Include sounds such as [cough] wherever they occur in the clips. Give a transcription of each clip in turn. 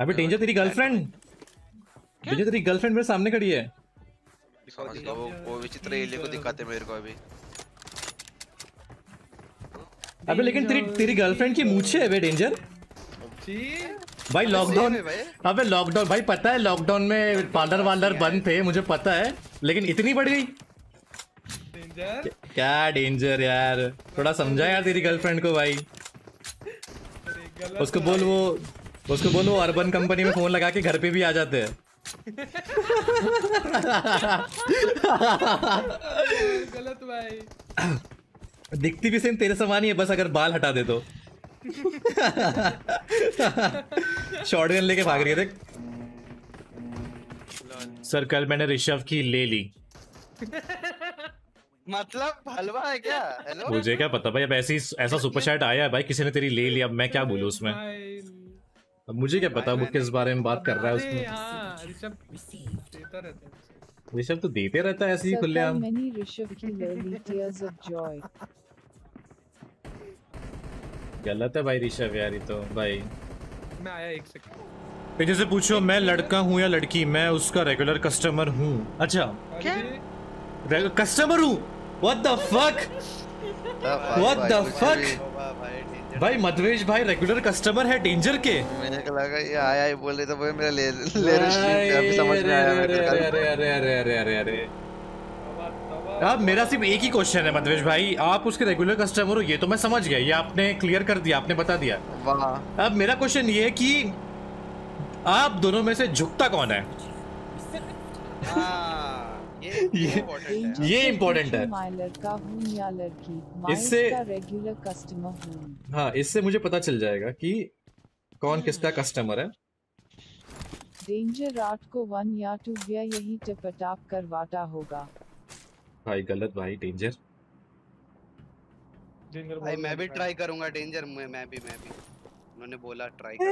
अबे डेंजर तेरी girlfriend danger तेरी गर्लफ्रेंड मेरे सामने खड़ी है। वो वो विचित्र एलियन को दिखाते मेरे को अभी। अबे लेकिन तेरी तेरी गर्लफ्रेंड की मूछे है बे डेंजर भाई लॉकडाउन अबे लॉकडाउन भाई पता है लॉकडाउन में पार्लर वार्लर बंद थे मुझे पता है लेकिन इतनी बढ़ गई। क्या डेंजर यार। थोड़ा समझा यार तेरी गर्लफ्रेंड को भाई। उसको बोल वो उसको बोलो अर्बन कंपनी में फ़ोन लगा के घर पे भी आ जाते हैं। गलत भाई। दिखती भी सेम तेरे समान ही है बस अगर बाल हटा दे तो। शॉर्ट गन लेके भाग रही है देख। सर कल मैंने ऋषभ की ले ली। मतलब हलवा है क्या? हेलो मुझे क्या पता भाई अब ऐसी ऐसा सुपर चैट आया है भाई किसी ने तेरी ले ली अब मैं क्या बोलूँ उसमें? भाई अब मुझे क्या पता वो किस बारे में बात कर रहा है उसमें। हाँ ऋषभ देता रहता है ऋषभ तो देते रहता है ऐसे ही of joy. गलत है भाई ऋषभ यार ये तो भाई। मैं आया एक सेकंड पीछे से पूछो मैं लड़का हूँ या लड़की मैं उसका रेगुलर कस्टमर हूँ। अच्छा। क्या? कस्टमर हूँ? What the fuck What the fuck? [laughs] भाई मधवेश भाई रेगुलर कस्टमर है डेंजर के। मैंने लगा ये आया ही बोल रहे तो वो मेरा ले ले रहे अभी समझ में आया अरे अरे अरे अरे अरे अरे अरे अब मेरा सिर्फ़ एक ही क्वेश्चन है मधवेश भाई। आप उसके रेगुलर कस्टमर हो ये तो मैं समझ गया ये आपने क्लियर कर दिया आपने बता दिया। वाह। अब मेरा क्वेश्चन ये है कि आप दोनों में से झुकता कौन है? [laughs] हाँ, ये [laughs] है। इम्पोर्टेंट है। मैं लड़का हूँ या लड़की? इससे- रेगुलर कस्टमर हूँ। हाँ इससे मुझे पता चल जाएगा कि कौन किसका कस्टमर है। डेंजर आर्ट को वन या टू या यही टिपटाप करवाता होगा। भाई गलत भाई डेंजर भाई मैं भी ट्राई करूँगा डेंजर मैं मैं भी मैं भी। उन्होंने बोला ट्राई कर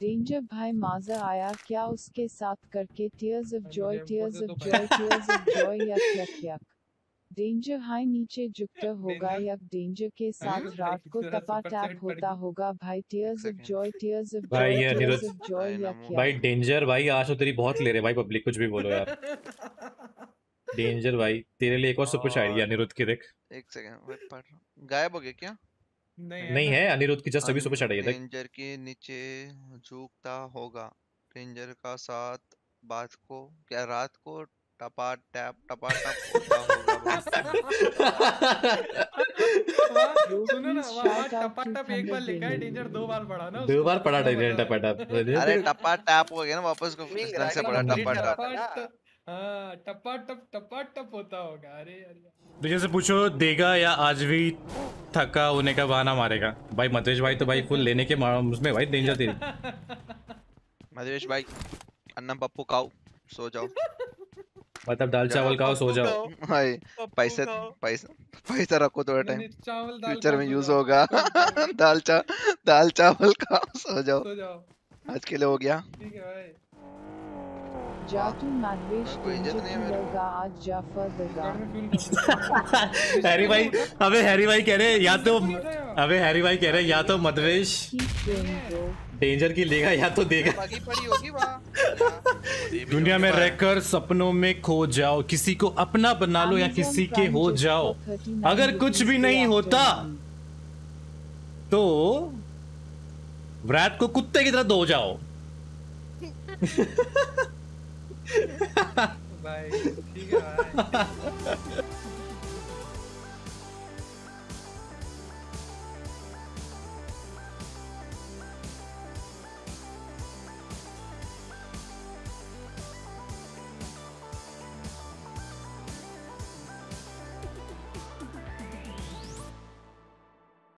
डेंजर भाई माजा आया क्या उसके साथ करके tears of joy tears of joy tears of joy yuck yuck yuck danger high नीचे झुकता होगा Danger- या डेंजर के साथ रात को भाई, टपा होता होगा भाई tears of Joy tears of भाई, जॉय ये टीयर्स ऑफ़ जॉय भाई, यक भाई डेंजर भाई आज तो तेरी बहुत ले रहे भाई पब्लिक कुछ भी बोलो यार डेंजर भाई तेरे लिए एक और सुपर शायरी है अनिरुद्ध की देख एक सेकंड वेट पढ़ रहा हूँ। गायब हो गया क्या नहीं नहीं। है अनिरुद्ध की जस्ट अभी सुपर शायरी है डेंजर के नीचे झुकता होगा डेंजर का साथ बात को क्या रात को टपा टैप टपा टप होता होगा [laughs] वहाँ- Bro, सुनो ना please वहाँ shout out टपा to टप एक बार Thunder लिखा है Gaming. डेंजर दो बार पढ़ा ना दो बार पढ़ा [laughs] डेंजर। टपा अरे [laughs] टप हो गया ना वापस को से पढ़ा। टपा टप हाँ टपा टप टपा टप होता होगा। अरे तुझे से पूछो देगा या आज भी थका होने का बहाना मारेगा? भाई मतेश भाई तो भाई फुल [laughs] लेने के उसमें भाई डेंजर तेरी। मधुवेश भाई अन्ना पप्पू खाओ सो जाओ। मतलब दाल चावल खाओ सो जाओ। भाई पैसे पैसा पैसा रखो थोड़ा टाइम चावल फ्यूचर में यूज़ होगा। [laughs] दाल चा दाल चावल खाओ सो जाओ। सो जाओ। आज के लिए हो गया। ठीक है भाई। आज जाफ़र दगा। हैरी भाई अबे हैरी भाई कह रहे या तो अबे हैरी भाई कह रहे या तो मधवेश डेंजर की लेगा या तो देगा। बाकी पड़ी होगी वहाँ। [laughs] दुनिया में रहकर सपनों में खो जाओ किसी को अपना बना लो या किसी के हो जाओ। अगर कुछ भी नहीं होता तो व्रैत को कुत्ते की तरह दो जाओ। [laughs] [laughs] भाई ठीक है भाई